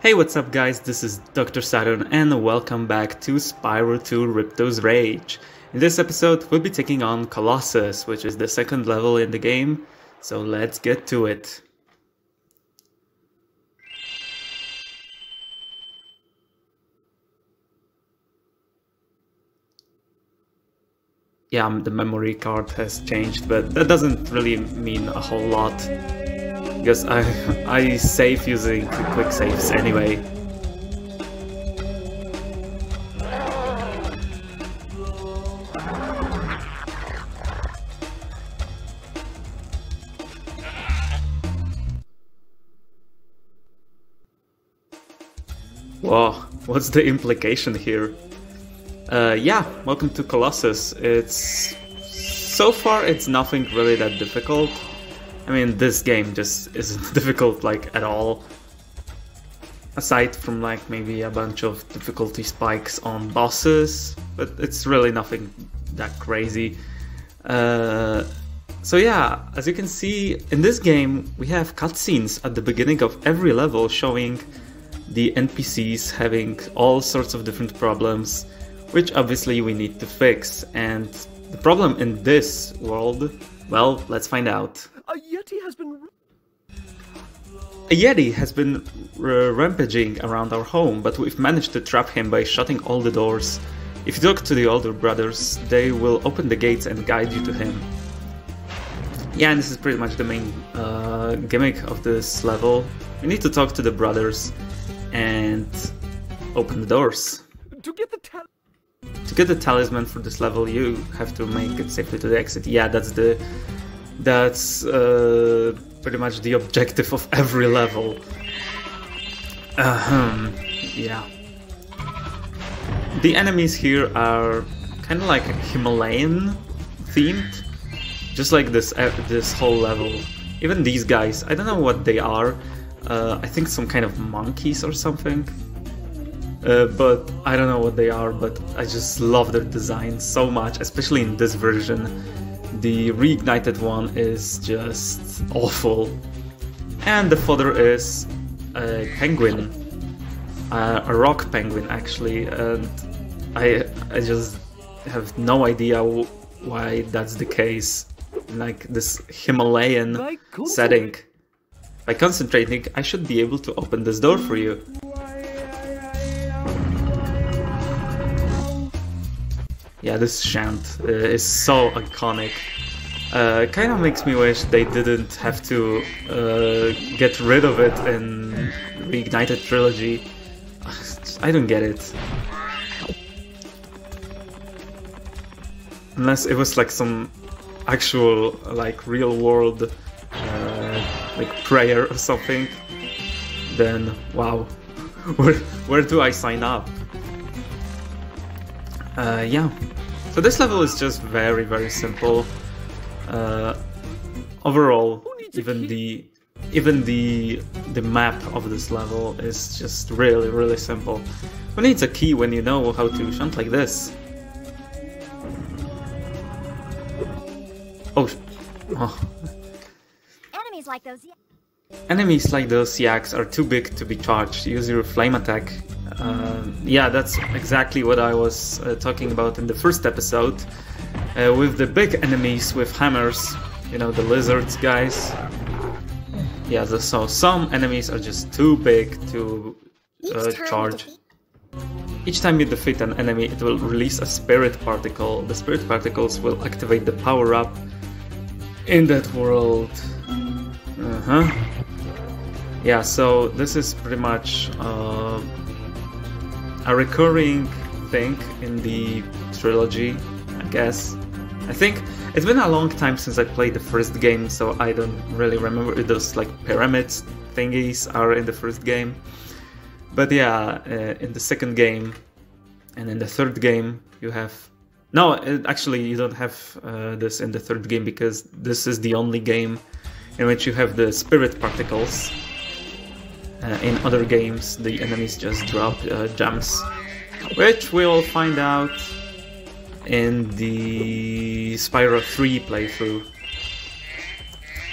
Hey, what's up guys, this is Dr. Saturn and welcome back to Spyro 2 Ripto's Rage. In this episode, we'll be taking on Colossus, which is the second level in the game, so let's get to it. Yeah, um, the memory card has changed, but that doesn't really mean a whole lot because I I save using quick saves anyway. Whoa, what's the implication here? Uh, yeah, welcome to Colossus. It's so far it's nothing really that difficult. I mean, this game just isn't difficult like at all. Aside from like maybe a bunch of difficulty spikes on bosses, but it's really nothing that crazy. Uh, so yeah, as you can see in this game, we have cutscenes at the beginning of every level showing the NPCs having all sorts of different problems, which obviously we need to fix. And the problem in this world, well, let's find out. A Yeti has been. A Yeti has been uh, rampaging around our home, but we've managed to trap him by shutting all the doors. If you talk to the older brothers, they will open the gates and guide you to him. Yeah, and this is pretty much the main uh, gimmick of this level. You need to talk to the brothers and open the doors. To get the To get the talisman for this level, you have to make it safely to the exit. Yeah, that's the that's uh, pretty much the objective of every level. Ahem, yeah. The enemies here are kind of like Himalayan themed, just like this uh, this whole level. Even these guys, I don't know what they are. Uh, I think some kind of monkeys or something. Uh, but I don't know what they are, but I just love their design so much, especially in this version. The reignited one is just awful. And the fodder is a penguin, uh, a rock penguin actually, and I I just have no idea why that's the case. Like this Himalayan setting. By concentrating, I should be able to open this door for you. Yeah, this chant uh, is so iconic. Uh, kind of makes me wish they didn't have to uh, get rid of it in Reignited Trilogy. I don't get it. Unless it was like some actual, like, real world, uh, like, prayer or something, then wow, where, where do I sign up? Uh, yeah. So this level is just very, very simple. Uh, overall, even the even the the map of this level is just really, really simple. Who needs a key when you know how to shunt like this? Oh, oh. Enemies like those. Enemies like those yaks are too big to be charged. Use your flame attack. Uh, yeah, that's exactly what I was uh, talking about in the first episode. Uh, with the big enemies with hammers, you know, the lizards guys. Yeah, so some enemies are just too big to uh, charge. Each time you defeat an enemy, it will release a spirit particle. The spirit particles will activate the power up in that world. Uh huh. Yeah, so this is pretty much uh, a recurring thing in the trilogy, I guess. I think it's been a long time since I played the first game, so I don't really remember if those like pyramids thingies are in the first game. But yeah, uh, in the second game and in the third game, you have. No, actually, you don't have uh, this in the third game because this is the only game in which you have the spirit particles. Uh, in other games, the enemies just drop uh, gems, which we'll find out in the Spyro 3 playthrough,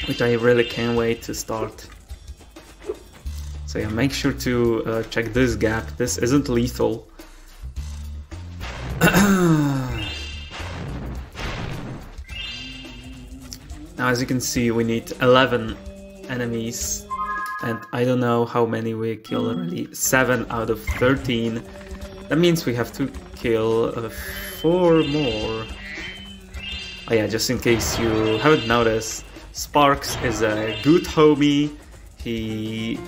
which I really can't wait to start. So yeah, make sure to uh, check this gap. This isn't lethal. now as you can see we need 11 enemies and I don't know how many we killed already. 7 out of 13. That means we have to kill uh, 4 more. Oh yeah, just in case you haven't noticed, Sparx is a good homie. He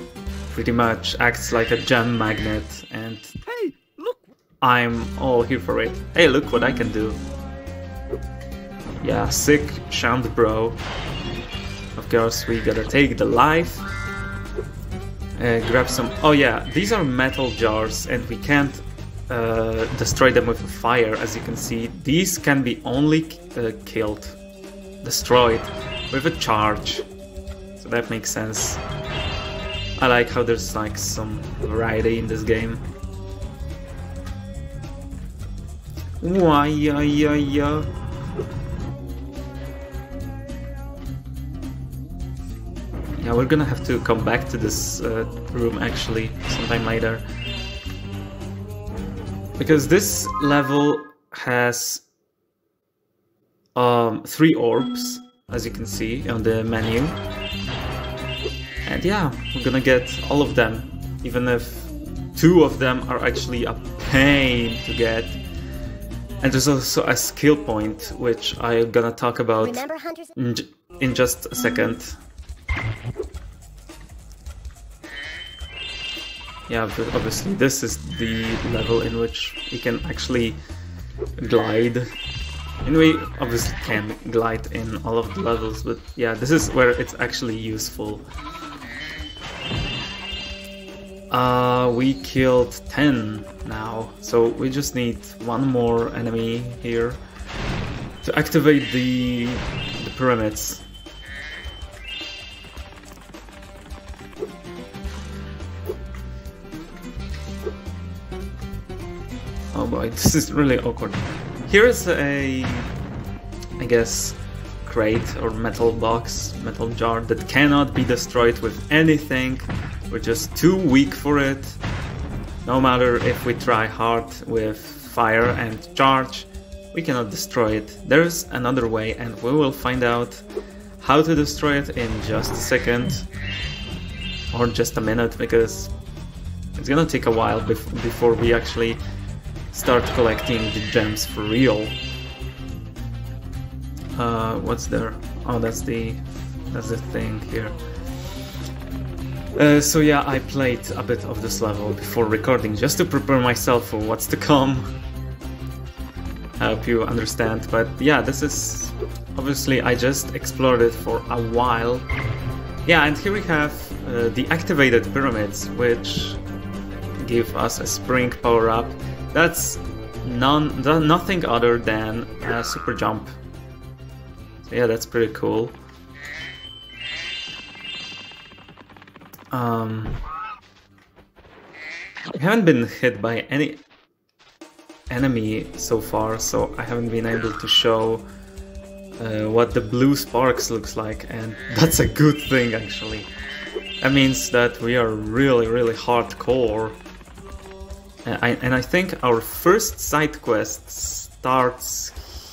pretty much acts like a gem magnet and Hey, look! I'm all here for it. Hey, look what I can do. Yeah, sick shunned bro. Of course, we gotta take the life. Uh, grab some. Oh yeah, these are metal jars, and we can't uh, destroy them with a fire. As you can see, these can be only uh, killed, destroyed with a charge. So that makes sense. I like how there's like some variety in this game. Why, yeah, yeah, yeah. Yeah, we're gonna have to come back to this uh, room actually sometime later. Because this level has um, three orbs, as you can see on the menu. And yeah, we're gonna get all of them, even if two of them are actually a pain to get. And there's also a skill point, which I'm gonna talk about in, j- in just a second. Yeah, but obviously this is the level in which we can actually glide. And we obviously can glide in all of the levels, but yeah, this is where it's actually useful. Uh, we killed 10 now, so we just need one more enemy here to activate the, the pyramids. boy, this is really awkward. Here is a, I guess, crate or metal box, metal jar that cannot be destroyed with anything. We're just too weak for it. No matter if we try hard with fire and charge, we cannot destroy it. There's another way and we will find out how to destroy it in just a second. Or just a minute because it's gonna take a while bef- before we actually start collecting the gems for real. Uh, what's there? Oh, that's the that's the thing here. Uh, so yeah, I played a bit of this level before recording just to prepare myself for what's to come. I hope you understand, but yeah, this is obviously I just explored it for a while. Yeah, and here we have uh, the activated pyramids, which give us a spring power up. That's none, nothing other than a super jump. So yeah, that's pretty cool. Um, I haven't been hit by any enemy so far, so I haven't been able to show uh, what the blue Sparx looks like, and that's a good thing actually. That means that we are really, really hardcore. And I, and I think our first side quest starts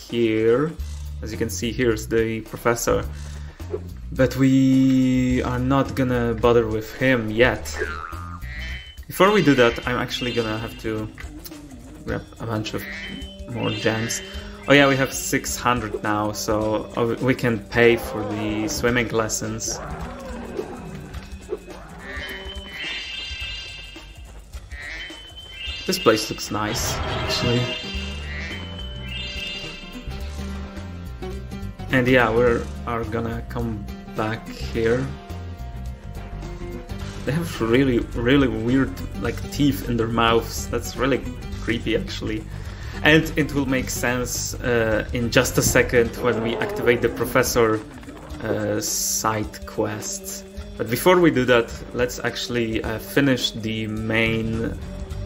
here. As you can see, here's the professor. But we are not gonna bother with him yet. Before we do that, I'm actually gonna have to grab a bunch of more gems. Oh yeah, we have 600 now, so uh, we can pay for the swimming lessons. This place looks nice, actually. And yeah, we are gonna come back here. They have really, really weird, like, teeth in their mouths. That's really creepy, actually. And it will make sense uh, in just a second when we activate the Professor uh, side quests. But before we do that, let's actually uh, finish the main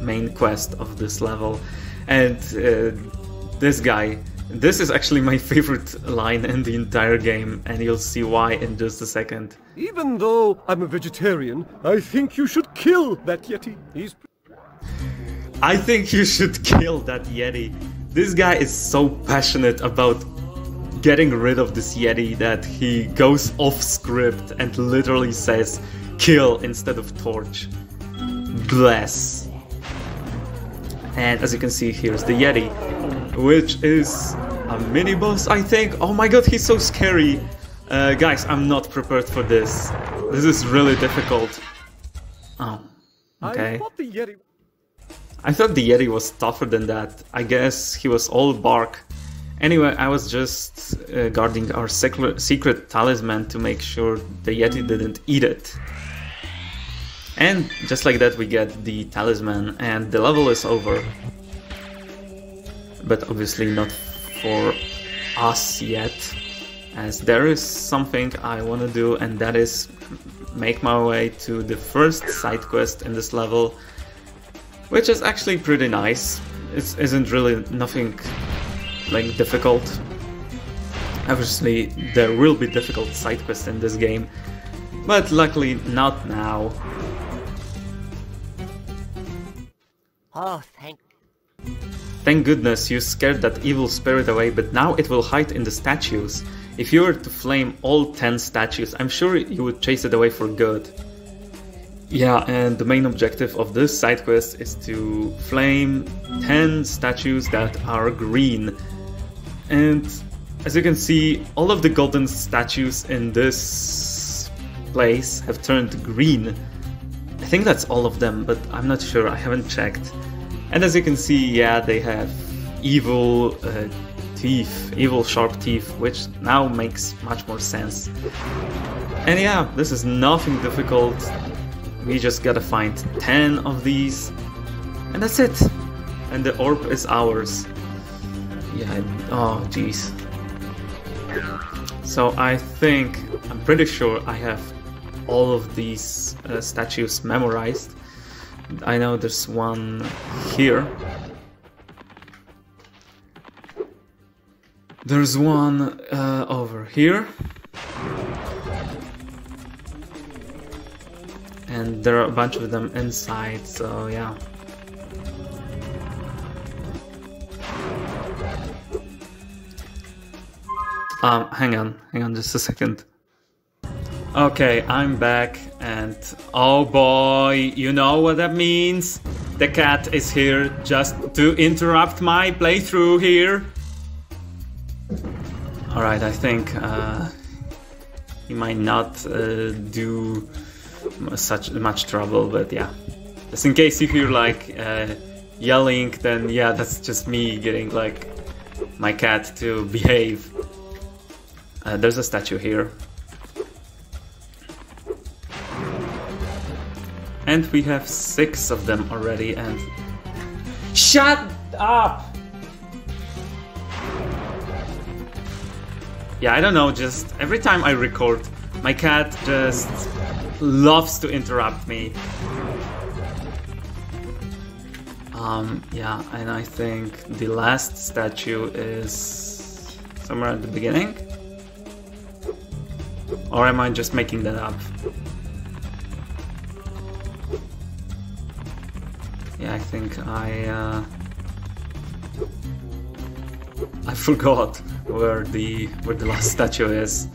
main quest of this level. And uh, this guy This is actually my favorite line in the entire game, and you'll see why in just a second. Even though I'm a vegetarian, I think you should kill that Yeti. He's. I think you should kill that Yeti. This guy is so passionate about getting rid of this Yeti that he goes off script and literally says kill instead of torch. Bless. And as you can see, here's the Yeti, which is a mini boss, I think. Oh my god, he's so scary. Uh, guys, I'm not prepared for this. This is really difficult. Oh, okay. I thought the Yeti. I thought the Yeti was tougher than that. I guess he was all bark. Anyway, I was just uh, guarding our secret, secret talisman to make sure the Yeti didn't eat it. And just like that we get the talisman and the level is over. But obviously not for us yet. As there is something I want to do and that is make my way to the first side quest in this level. Which is actually pretty nice. It isn't really nothing like difficult. Obviously there will be difficult side quests in this game. But luckily not now. Oh, thank. Thank goodness you scared that evil spirit away, but now it will hide in the statues. If you were to flame all 10 statues, I'm sure you would chase it away for good. Yeah, and the main objective of this side quest is to flame 10 statues that are green. And as you can see, all of the golden statues in this place have turned green. I think that's all of them, but I'm not sure, I haven't checked. And as you can see, yeah, they have evil uh, teeth, evil sharp teeth, which now makes much more sense. And yeah, this is nothing difficult. We just gotta find 10 of these, and that's it. And the orb is ours. Yeah, oh jeez. So I think, I'm pretty sure I have all of these uh, statues memorized. I know there's one here. There's one uh, over here. And there are a bunch of them inside, so yeah. Um, hang on, hang on just a second. Okay, I'm back and oh boy, you know what that means? The cat is here just to interrupt my playthrough here. Alright, I think uh, he might not uh, do such much trouble, but yeah. Just in case if you hear like uh, yelling, then yeah, that's just me getting like my cat to behave. Uh, there's a statue here. And we have six of them already and... Shut up! Yeah, I don't know, just every time I record, my cat just loves to interrupt me. Um, yeah, and I think the last statue is somewhere at the beginning? Or am I just making that up? I think I uh, I forgot where the where the last statue is.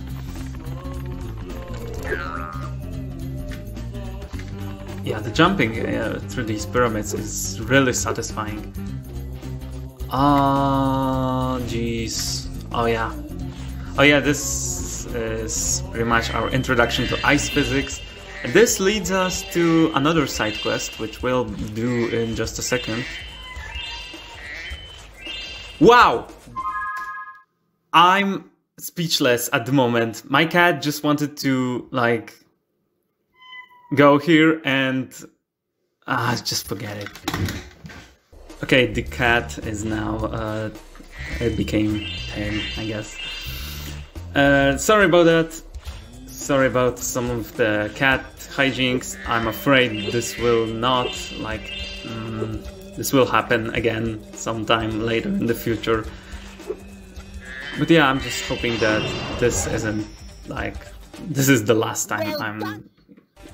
Yeah, the jumping uh, through these pyramids is really satisfying. Ah, uh, jeez. Oh yeah. Oh yeah, this is pretty much our introduction to ice physics. This leads us to another side quest, which we'll do in just a second. Wow! I'm speechless at the moment. My cat just wanted to, like, go here and... Ah, just forget it. Okay, the cat is now... Uh, it became tame, I guess. Uh, sorry about that. Sorry about some of the cat hijinks. I'm afraid this will not, like, um, this will happen again sometime later in the future. But yeah, I'm just hoping that this isn't like this is the last time I'm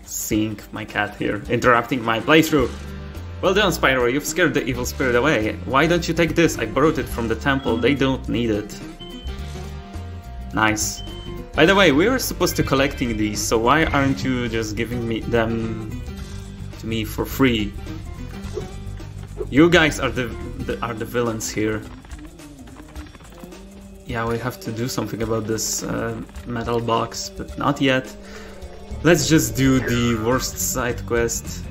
seeing my cat here, interrupting my playthrough. Well done, Spyro, you've scared the evil spirit away. Why don't you take this? I borrowed it from the temple, they don't need it. Nice. By the way, we were supposed to collecting these, so why aren't you just giving me them to me for free? You guys are the, the are the villains here. Yeah, we have to do something about this uh, metal box, but not yet. Let's just do the worst side quest.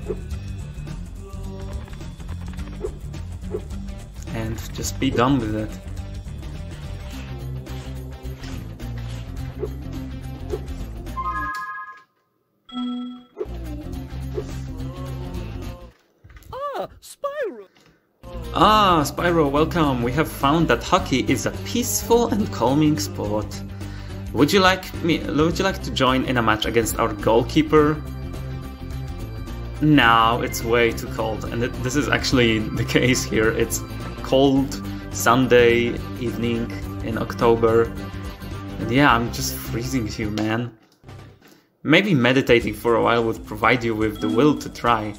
And just be done with it. Ah, Spyro! Ah, Spyro, welcome. We have found that hockey is a peaceful and calming sport. Would you like me? Would you like to join in a match against our goalkeeper? No, it's way too cold, and it, this is actually the case here. It's cold Sunday evening in October, and yeah, I'm just freezing here, man. Maybe meditating for a while would provide you with the will to try.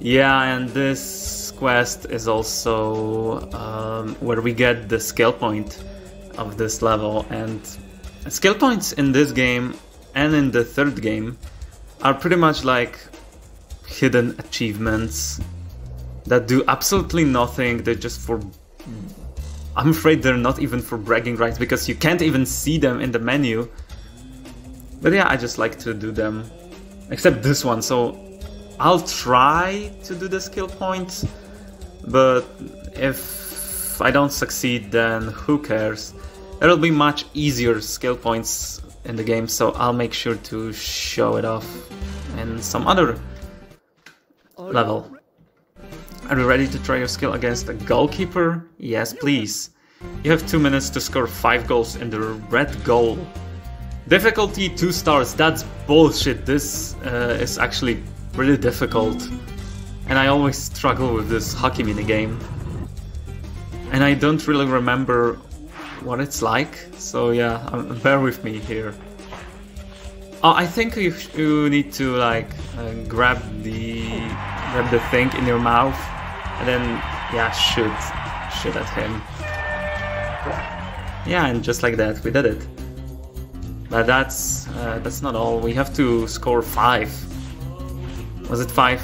Yeah, and this quest is also um, where we get the skill point of this level, and skill points in this game and in the third game are pretty much like hidden achievements that do absolutely nothing. They're just for. I'm afraid they're not even for bragging rights because you can't even see them in the menu. But yeah, I just like to do them. Except this one, so I'll try to do the skill points, but if I don't succeed, then who cares? There'll be much easier skill points in the game, so I'll make sure to show it off in some other level. Are you ready to try your skill against a goalkeeper? Yes, please. You have two minutes to score five goals in the red goal. Difficulty 2 stars, that's bullshit. This uh, is actually really difficult. And I always struggle with this hockey minigame. And I don't really remember what it's like, so yeah, um, bear with me here. Oh, I think you, you need to like uh, grab the grab the thing in your mouth and then yeah shoot shoot at him. Yeah, and just like that we did it. But that's uh, that's not all. We have to score five. Was it five?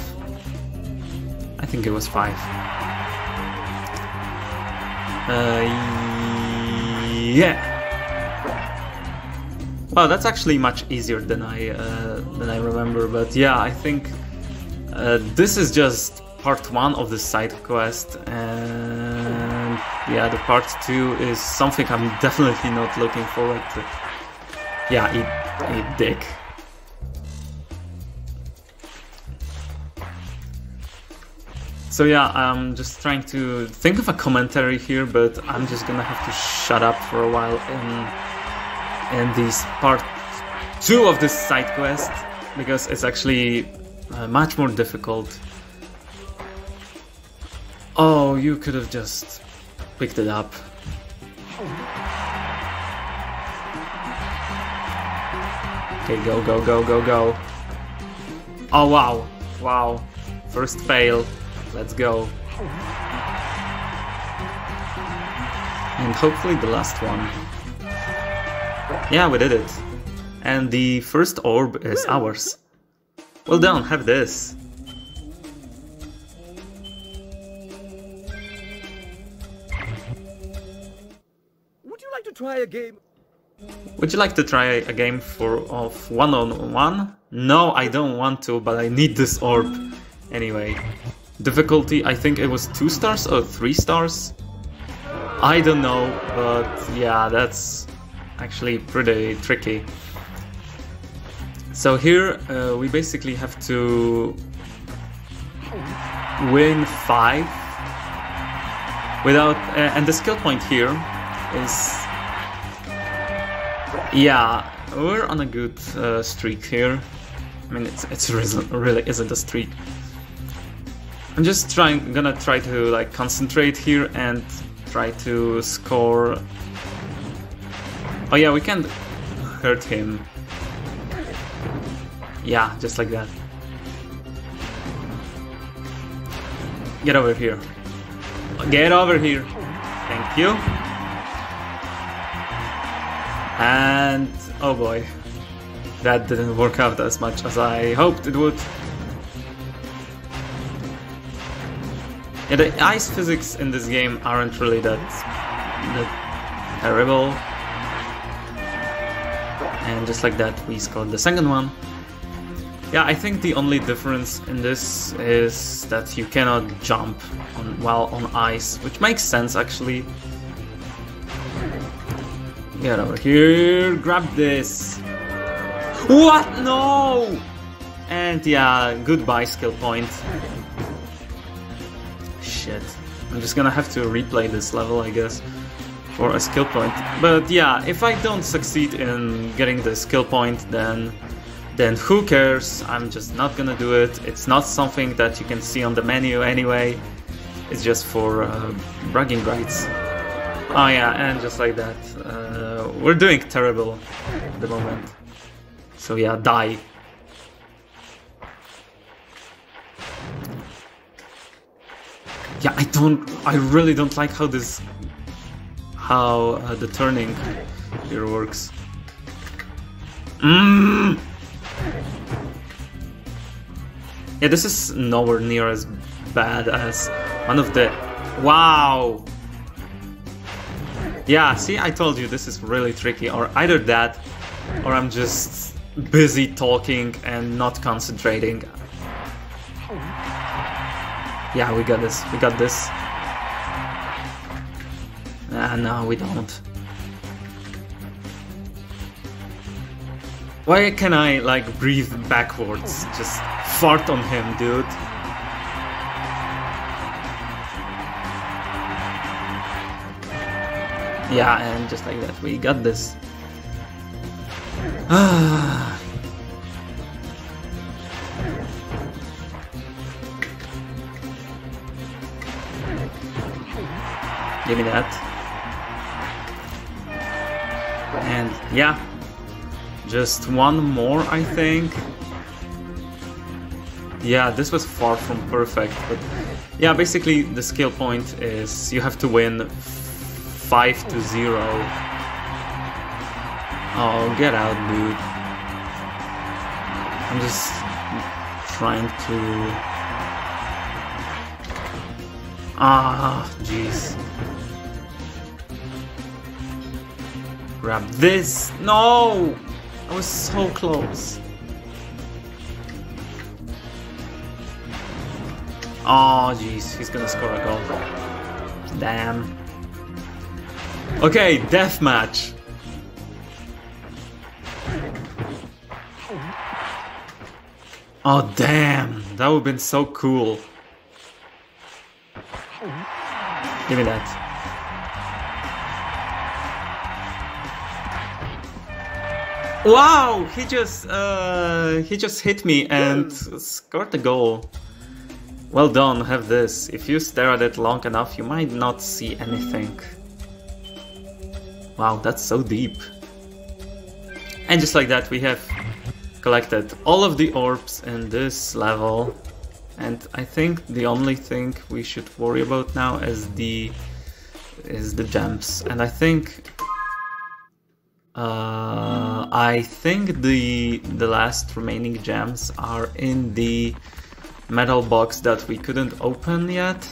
I think it was five. Uh, yeah. Well, that's actually much easier than I uh, than I remember. But yeah, I think uh, this is just part one of the side quest, and yeah, the part two is something I'm definitely not looking forward to. Yeah, eat, eat dick. So yeah, I'm just trying to think of a commentary here, but I'm just gonna have to shut up for a while in in this part two of this side quest because it's actually uh, much more difficult. Oh, you could have just picked it up. Okay, go, go, go, go, go. Oh, wow. Wow. First fail. Let's go. And hopefully the last one. Yeah, we did it. And the first orb is ours. Well done, have this. Would you like to try a game? Would you like to try a game for of one on one? No, I don't want to, but I need this orb. Anyway, difficulty, I think it was two stars or three stars. I don't know, but yeah, that's actually pretty tricky. So here uh, we basically have to win five without, uh, and the skill point here is yeah, we're on a good uh, streak here. I mean, it's it's really isn't a streak. I'm just trying, gonna try to like concentrate here and try to score Oh yeah, we can hurt him. Yeah, just like that. Get over here. Get over here. Thank you. And oh boy, that didn't work out as much as I hoped it would. Yeah, the ice physics in this game aren't really that, that terrible. And just like that, we scored the second one. Yeah, I think the only difference in this is that you cannot jump on, while on ice, which makes sense actually. Get over here, grab this. What? No! And yeah, goodbye skill point. Shit. I'm just gonna have to replay this level, I guess, for a skill point. But yeah, if I don't succeed in getting the skill point, then then who cares? I'm just not gonna do it. It's not something that you can see on the menu anyway. It's just for uh, bragging rights. Oh yeah, and just like that. Uh, we're doing terrible at the moment. So yeah, die. Yeah, I don't... I really don't like how this... How uh, the turning here works. Mmm! Yeah, this is nowhere near as bad as one of the... Wow! Yeah, see, I told you this is really tricky. Or either that, or I'm just busy talking and not concentrating. Yeah, we got this. We got this. Ah, no, we don't. Why can I, like, breathe backwards? Just fart on him, dude. Yeah, and just like that, we got this. Ah. Give me that. And yeah, just one more, I think. Yeah, this was far from perfect, but yeah, basically the skill point is you have to win 5 to 0. Oh, get out, dude. I'm just trying to... Ah, jeez. Grab this! No! I was so close. Oh, jeez, he's gonna score a goal. Damn. Okay, deathmatch. Oh, damn. That would have been so cool. Give me that. Wow, he just uh, he just hit me and scored the goal. Well done, have this. If you stare at it long enough, you might not see anything. Wow, that's so deep. And just like that, we have collected all of the orbs in this level. And I think the only thing we should worry about now is the is the gems. And I think uh, I think the the last remaining gems are in the metal box that we couldn't open yet.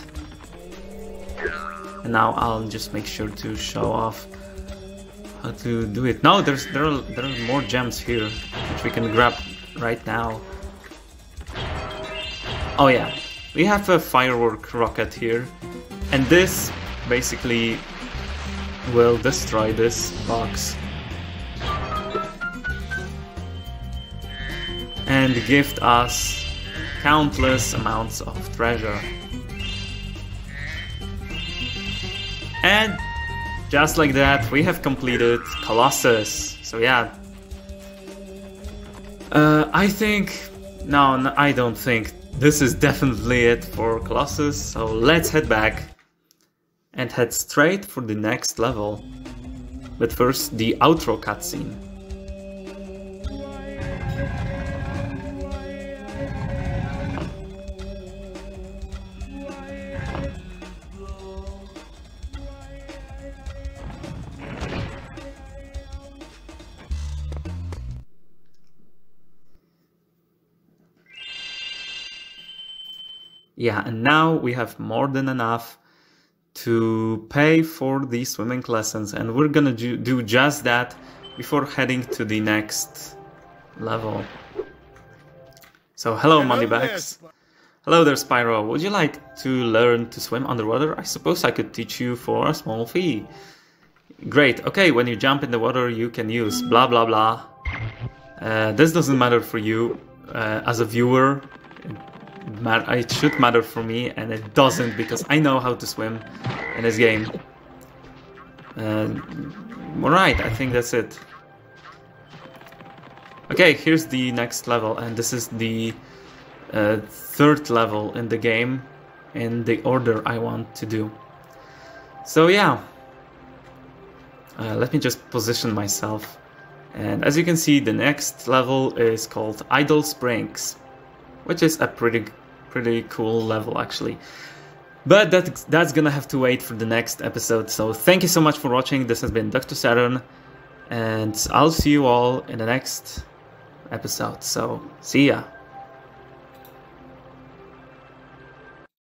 And now I'll just make sure to show off how to do it. No, there's there are there are more gems here which we can grab right now. Oh yeah, we have a firework rocket here, and this basically will destroy this box. And gift us countless amounts of treasure. And just like that, we have completed Colossus. So yeah. Uh, I think... No, no, I don't think. This is definitely it for Colossus, so let's head back and head straight for the next level. But first, the outro cutscene. Yeah, and now we have more than enough to pay for the swimming lessons and we're gonna do, do just that before heading to the next level. So hello, hello Moneybags. Hello there Spyro, would you like to learn to swim underwater? I suppose I could teach you for a small fee. Great, okay, when you jump in the water you can use blah blah blah. Uh, this doesn't matter for you uh, as a viewer, it should matter for me, and it doesn't because I know how to swim in this game. Alright, I think that's it. Okay, here's the next level, and this is the uh, third level in the game in the order I want to do. So yeah, uh, let me just position myself. And as you can see, the next level is called Idle Springs which is a pretty pretty cool level actually. But that, that's gonna have to wait for the next episode. So thank you so much for watching. This has been Dr. Saturn, and I'll see you all in the next episode. So see ya.